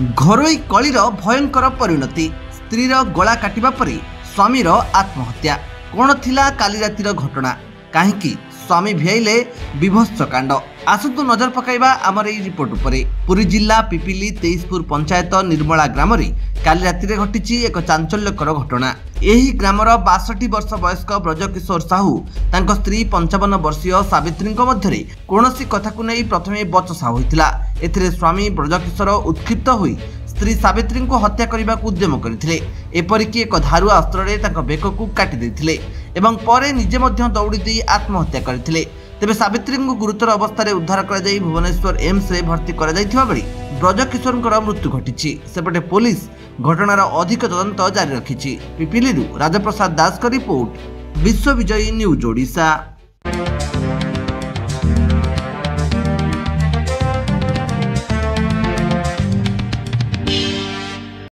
ଘରୋଇ କଳିର ଭୟଙ୍କର ପରିଣତି। ସ୍ତ୍ରୀର ଗଳା କାଟିବା ପରେ ସ୍ୱାମୀର ଆତ୍ମହତ୍ୟା। କ'ଣ ଥିଲା କାଲି ରାତିର ଘଟଣା? କାହିଁକି ସ୍ୱାମୀ ଭିଆଇଲେ ବିଭତ୍ସ କାଣ୍ଡ। ଆସନ୍ତୁ ନଜର ପକାଇବା ଆମର ଏହି ରିପୋର୍ଟ ଉପରେ। ପୁରୀ ଜିଲ୍ଲା ପିପିଲି ତେଇଶପୁର ପଞ୍ଚାୟତ ନିର୍ମଳା ଗ୍ରାମରେ କାଲି ରାତିରେ ଘଟିଛି ଏକ ଚାଞ୍ଚଲ୍ୟକର ଘଟଣା। ଏହି ଗ୍ରାମର ବାଷଠି ବର୍ଷ ବୟସ୍କ ବ୍ରଜକିଶୋର ସାହୁ ତାଙ୍କ ସ୍ତ୍ରୀ ପଞ୍ଚାବନ ବର୍ଷୀୟ ସାବିତ୍ରୀଙ୍କ ମଧ୍ୟରେ କୌଣସି କଥାକୁ ନେଇ ପ୍ରଥମେ ବଚସା ହୋଇଥିଲା। ଏଥିରେ ସ୍ୱାମୀ ବ୍ରଜକିଶୋର ଉତ୍କ୍ଷିପ୍ତ ହୋଇ ସ୍ତ୍ରୀ ସାବିତ୍ରୀଙ୍କୁ ହତ୍ୟା କରିବାକୁ ଉଦ୍ୟମ କରିଥିଲେ। ଏପରିକି ଏକ ଧାରୁଆ ଅସ୍ତ୍ରରେ ତାଙ୍କ ବେକକୁ କାଟି ଦେଇଥିଲେ ଏବଂ ପରେ ନିଜେ ମଧ୍ୟ ଦୌଡ଼ି ଦେଇ ଆତ୍ମହତ୍ୟା କରିଥିଲେ। ତେବେ ସାବିତ୍ରୀଙ୍କୁ ଗୁରୁତର ଅବସ୍ଥାରେ ଉଦ୍ଧାର କରାଯାଇ ଭୁବନେଶ୍ୱର ଏମ୍ସରେ ଭର୍ତ୍ତି କରାଯାଇଥିବା ବେଳେ ବ୍ରଜକିଶୋରଙ୍କର ମୃତ୍ୟୁ ଘଟିଛି। ସେପଟେ ପୋଲିସ ଘଟଣାର ଅଧିକ ତଦନ୍ତ ଜାରି ରଖିଛି। ପିପିଲିରୁ ରାଜପ୍ରସାଦ ଦାସଙ୍କ ରିପୋର୍ଟ ବିଶ୍ୱବିଜୟୀ ନ୍ୟୁଜ୍ ଓଡ଼ିଶା।